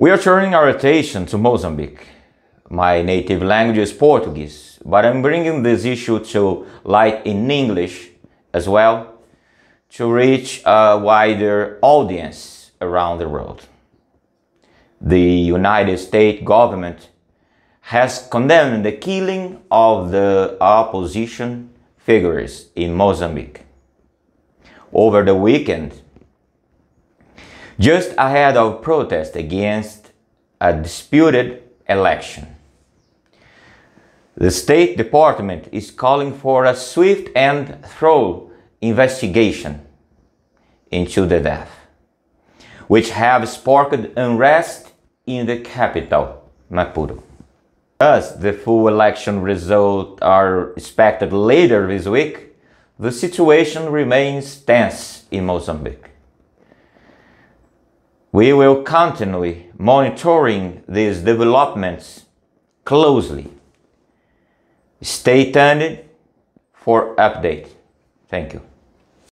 We are turning our attention to Mozambique. My native language is Portuguese, but I'm bringing this issue to light in English as well to reach a wider audience around the world. The United States government has condemned the killing of the opposition figures in Mozambique. Over the weekend, just ahead of protest against a disputed election. The State Department is calling for a swift and thorough investigation into the death, which have sparked unrest in the capital, Maputo. As the full election results are expected later this week, the situation remains tense in Mozambique. We will continue monitoring these developments closely. Stay tuned for update. Thank you.